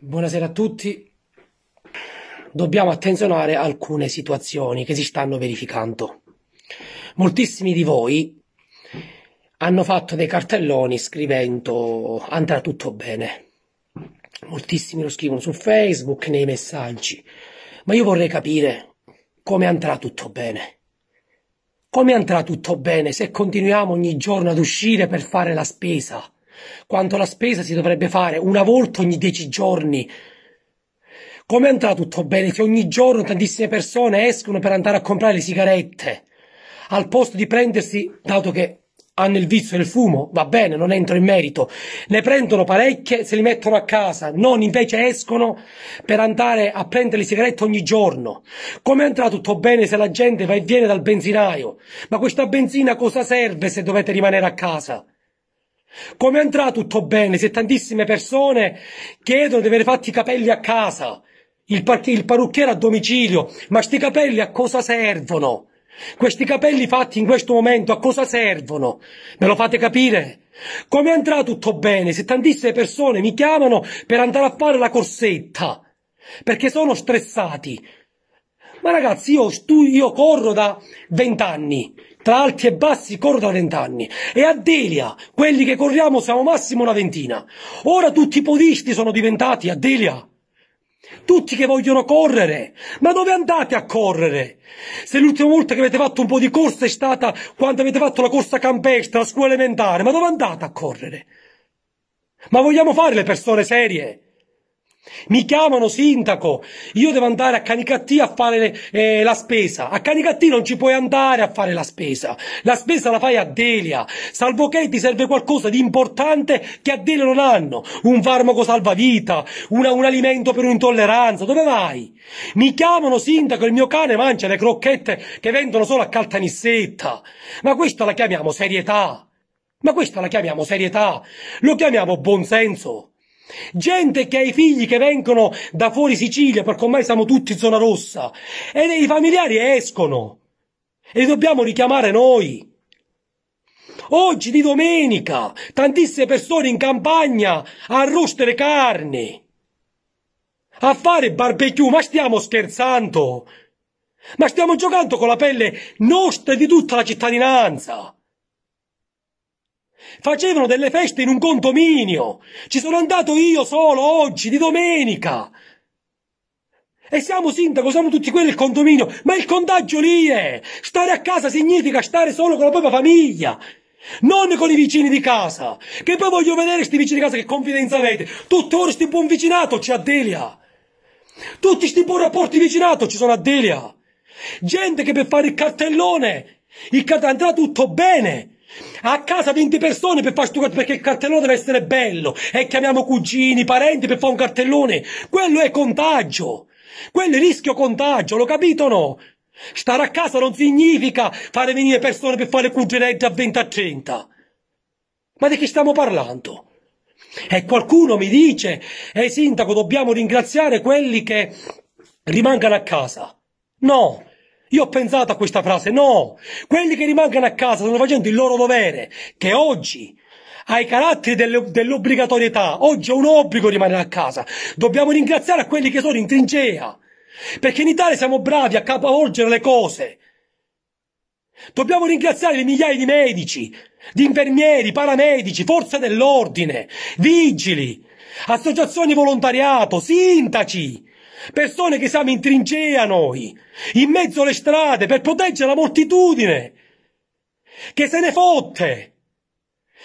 Buonasera a tutti. Dobbiamo attenzionare alcune situazioni che si stanno verificando. Moltissimi di voi hanno fatto dei cartelloni scrivendo andrà tutto bene. Moltissimi lo scrivono su Facebook, nei messaggi. Ma io vorrei capire come andrà tutto bene. Come andrà tutto bene se continuiamo ogni giorno ad uscire per fare la spesa? Quanto la spesa si dovrebbe fare una volta ogni dieci giorni. Come andrà tutto bene se ogni giorno tantissime persone escono per andare a comprare le sigarette? Al posto di prendersi, dato che hanno il vizio del fumo, va bene, non entro in merito, ne prendono parecchie, se li mettono a casa, non invece escono per andare a prendere le sigarette ogni giorno. Come andrà tutto bene se la gente va e viene dal benzinaio? Ma questa benzina cosa serve se dovete rimanere a casa? Come andrà tutto bene se tantissime persone chiedono di avere fatti i capelli a casa, il, par- il parrucchiere a domicilio, ma sti capelli a cosa servono? Questi capelli fatti in questo momento a cosa servono? Me lo fate capire? Come andrà tutto bene se tantissime persone mi chiamano per andare a fare la corsetta? Perché sono stressati. Ma ragazzi, io, io corro da vent'anni, tra alti e bassi corro da vent'anni e a Delia quelli che corriamo siamo massimo una ventina. Ora tutti i podisti sono diventati a Delia. Tutti che vogliono correre. Ma dove andate a correre? Se l'ultima volta che avete fatto un po' di corsa è stata quando avete fatto la corsa campestre, la scuola elementare, ma dove andate a correre? Ma vogliamo fare le persone serie? Mi chiamano sindaco, io devo andare a Canicattì a fare eh, la spesa. A Canicattì non ci puoi andare a fare la spesa. La spesa la fai a Delia. Salvo che ti serve qualcosa di importante che a Delia non hanno. Un farmaco salvavita, una, un alimento per un'intolleranza. Dove vai? Mi chiamano sindaco, il mio cane mangia le crocchette che vendono solo a Caltanissetta. Ma questa la chiamiamo serietà. Ma questa la chiamiamo serietà. Lo chiamiamo buonsenso. Gente che ha i figli che vengono da fuori Sicilia, perché ormai siamo tutti in zona rossa, e i familiari escono. E li dobbiamo richiamare noi. Oggi di domenica, tantissime persone in campagna a rostere carne, a fare barbecue, ma stiamo scherzando? Ma stiamo giocando con la pelle nostra e di tutta la cittadinanza. Facevano delle feste in un condominio. Ci sono andato io solo oggi, di domenica. E siamo sindaco, siamo tutti quelli del condominio, ma il contagio lì è. Stare a casa significa stare solo con la propria famiglia. Non con i vicini di casa. Che poi voglio vedere questi vicini di casa che confidenza avete. Tutte ore sti buon vicinato c'è a Delia. Tutti sti buon rapporti vicinato ci sono a Delia. Gente che per fare il cartellone, il cart- andrà tutto bene. A casa 20 persone per fare sto perché il cartellone deve essere bello. E chiamiamo cugini, parenti per fare un cartellone. Quello è contagio. Quello è rischio contagio, lo capito o no? Stare a casa non significa fare venire persone per fare cugineggi a 20 a 30. Ma di che stiamo parlando? E qualcuno mi dice, eh sindaco, dobbiamo ringraziare quelli che rimangano a casa. No, io ho pensato a questa frase, no, quelli che rimangono a casa stanno facendo il loro dovere, che oggi ha i caratteri dell'obbligatorietà, oggi è un obbligo rimanere a casa. Dobbiamo ringraziare a quelli che sono in trincea, perché in Italia siamo bravi a capovolgere le cose. Dobbiamo ringraziare le migliaia di medici, di infermieri, paramedici, forze dell'ordine, vigili, associazioni volontariato, sindaci, Persone che siamo in trincea noi, in mezzo alle strade, per proteggere la moltitudine, che se ne fotte.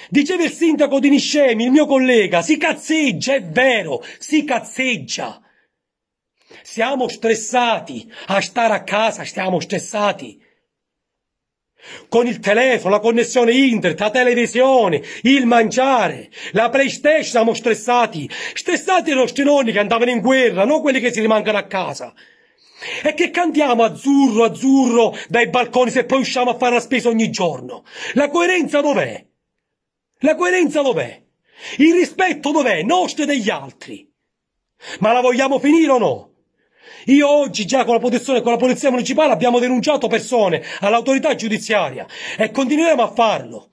Diceva il sindaco di Niscemi, il mio collega, si cazzeggia, è vero, si cazzeggia. Siamo stressati a stare a casa, stiamo stressati con il telefono, la connessione internet, la televisione, il mangiare, la PlayStation, siamo stressati. Stressati i nostri nonni che andavano in guerra, non quelli che si rimangono a casa. E che cantiamo azzurro, azzurro dai balconi se poi usciamo a fare la spesa ogni giorno? La coerenza dov'è? La coerenza dov'è? Il rispetto dov'è? Nostro degli altri. Ma la vogliamo finire o no? Io oggi già con la protezione con la polizia municipale abbiamo denunciato persone all'autorità giudiziaria e continueremo a farlo.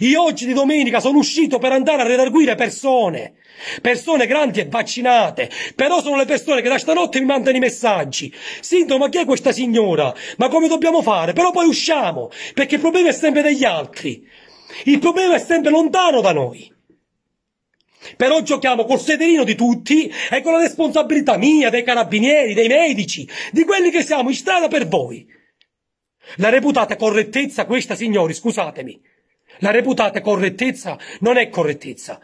Io oggi di domenica sono uscito per andare a redarguire persone, persone grandi e vaccinate, però sono le persone che da stanotte mi mandano i messaggi. Sintomo, ma chi è questa signora? Ma come dobbiamo fare? Però poi usciamo, perché il problema è sempre degli altri. Il problema è sempre lontano da noi. Però giochiamo col sederino di tutti e con la responsabilità mia, dei carabinieri, dei medici, di quelli che siamo in strada per voi. La reputate correttezza questa, signori, scusatemi. La reputate correttezza non è correttezza.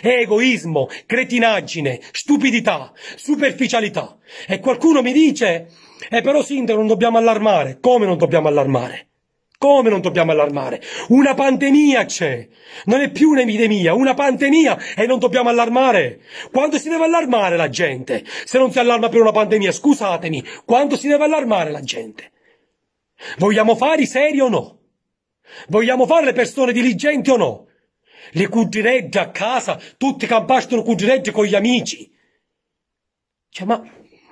È egoismo, cretinaggine, stupidità, superficialità. E qualcuno mi dice, eh però sindaco non dobbiamo allarmare. Come non dobbiamo allarmare? Come non dobbiamo allarmare? Una pandemia c'è! Non è più un'epidemia, una pandemia e non dobbiamo allarmare! Quando si deve allarmare la gente? Se non si allarma per una pandemia, scusatemi, quando si deve allarmare la gente? Vogliamo fare i seri o no? Vogliamo fare le persone diligenti o no? Le cugiregge a casa, tutti campastano cugiregge con gli amici. Cioè, ma,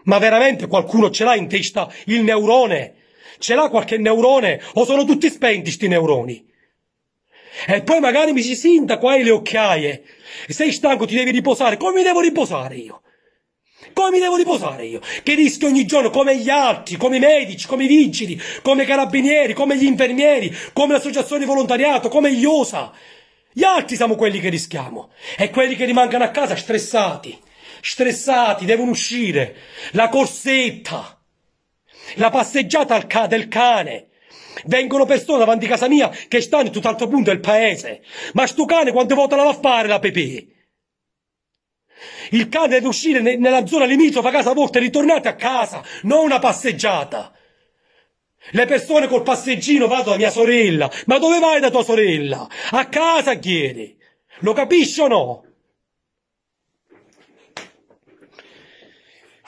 ma veramente qualcuno ce l'ha in testa il neurone? Ce l'ha qualche neurone o sono tutti spenti sti neuroni? E poi magari mi si sindaco hai le occhiaie. Sei stanco, ti devi riposare. Come mi devo riposare io? Come mi devo riposare io? Che rischio ogni giorno come gli altri, come i medici, come i vigili, come i carabinieri, come gli infermieri, come l'associazione di volontariato, come gli OSA. Gli altri siamo quelli che rischiamo. E quelli che rimangono a casa stressati. Stressati, devono uscire. La corsetta la passeggiata ca del cane. Vengono persone davanti a casa mia che stanno in tutt'altro punto del paese. Ma sto cane quante volte la va a fare la Pepe? Il cane deve uscire ne nella zona limitrofa a casa vostra e ritornate a casa, non una passeggiata. Le persone col passeggino vado da mia sorella. Ma dove vai da tua sorella? A casa chiede. Lo capisci o no?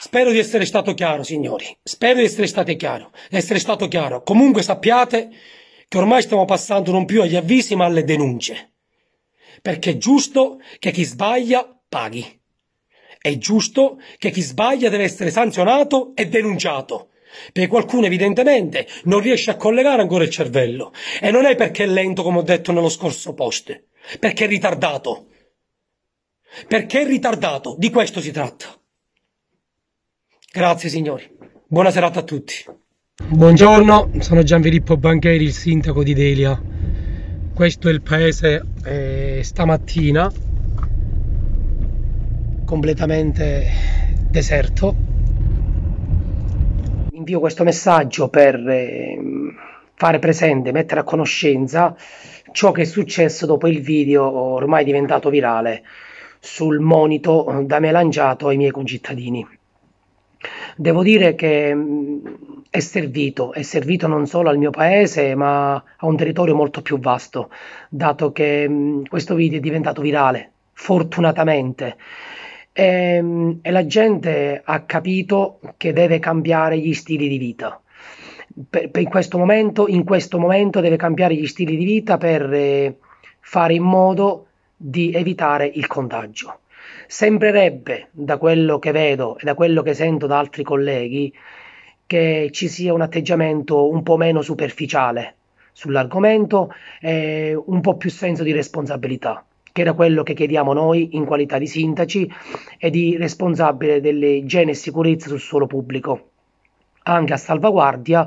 Spero di essere stato chiaro, signori. Spero di essere stato chiaro. Essere stato chiaro. Comunque sappiate che ormai stiamo passando non più agli avvisi ma alle denunce. Perché è giusto che chi sbaglia paghi. È giusto che chi sbaglia deve essere sanzionato e denunciato. Perché qualcuno evidentemente non riesce a collegare ancora il cervello. E non è perché è lento, come ho detto nello scorso post. Perché è ritardato. Perché è ritardato. Di questo si tratta. Grazie signori. Buona serata a tutti. Buongiorno, sono Gianfilippo Bancheri, il sindaco di Delia. Questo è il paese eh, stamattina, completamente deserto. Invio questo messaggio per eh, fare presente, mettere a conoscenza ciò che è successo dopo il video ormai diventato virale sul monito da me lanciato ai miei concittadini. Devo dire che mm, è servito, è servito non solo al mio paese, ma a un territorio molto più vasto, dato che mm, questo video è diventato virale, fortunatamente. E, mm, e la gente ha capito che deve cambiare gli stili di vita. Per, per in, questo momento, in questo momento deve cambiare gli stili di vita per eh, fare in modo di evitare il contagio. Sembrerebbe, da quello che vedo e da quello che sento da altri colleghi, che ci sia un atteggiamento un po' meno superficiale sull'argomento e un po' più senso di responsabilità, che era quello che chiediamo noi in qualità di sindaci e di responsabile delle igiene e sicurezza sul suolo pubblico, anche a salvaguardia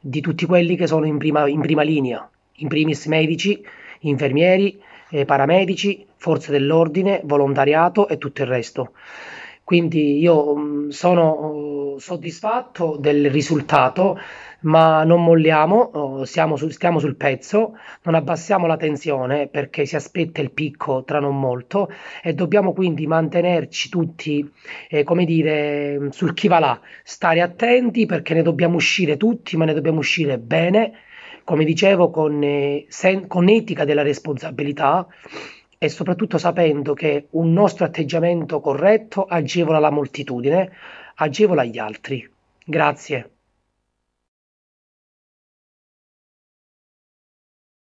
di tutti quelli che sono in prima, in prima linea, in primis medici, infermieri, eh, paramedici, forze dell'ordine, volontariato e tutto il resto. Quindi io mm, sono uh, soddisfatto del risultato, ma non molliamo, siamo su, stiamo sul pezzo, non abbassiamo la tensione perché si aspetta il picco tra non molto e dobbiamo quindi mantenerci tutti, eh, come dire, sul chi va là, stare attenti perché ne dobbiamo uscire tutti, ma ne dobbiamo uscire bene come dicevo, con, eh, sen- con etica della responsabilità e soprattutto sapendo che un nostro atteggiamento corretto agevola la moltitudine, agevola gli altri. Grazie.